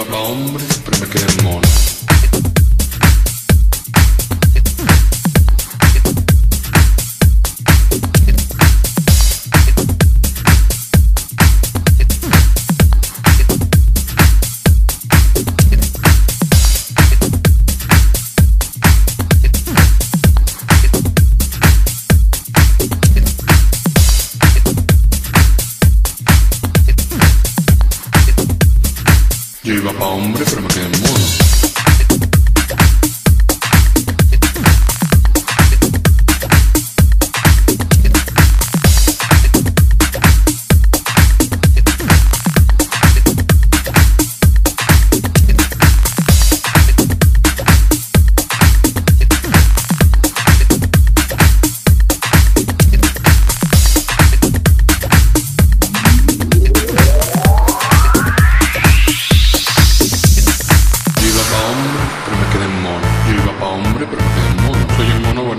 pa' hombre, pero me quedé mono. Hombre, pero me quedé mono.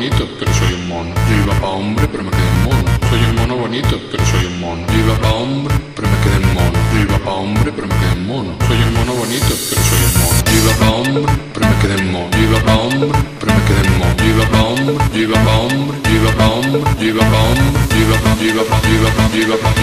Bonito, pero soy un mono. Yo iba pa' hombre, pero me quedé mono. Soy un mono bonito, pero soy un mono. Yo iba pa' hombre, pero me quedé mono. Yo iba pa' hombre, pero me quedé mono. Soy un mono bonito, pero soy un mono. Yo iba pa' hombre, pero me quedé mono. Yo iba pa' hombre, pero me quedé mono. Yo iba pa' hombre, yo iba pa' hombre, yo iba pa' hombre, yo iba pa' hombre, yo iba pa' yo iba pa' yo yo iba pa'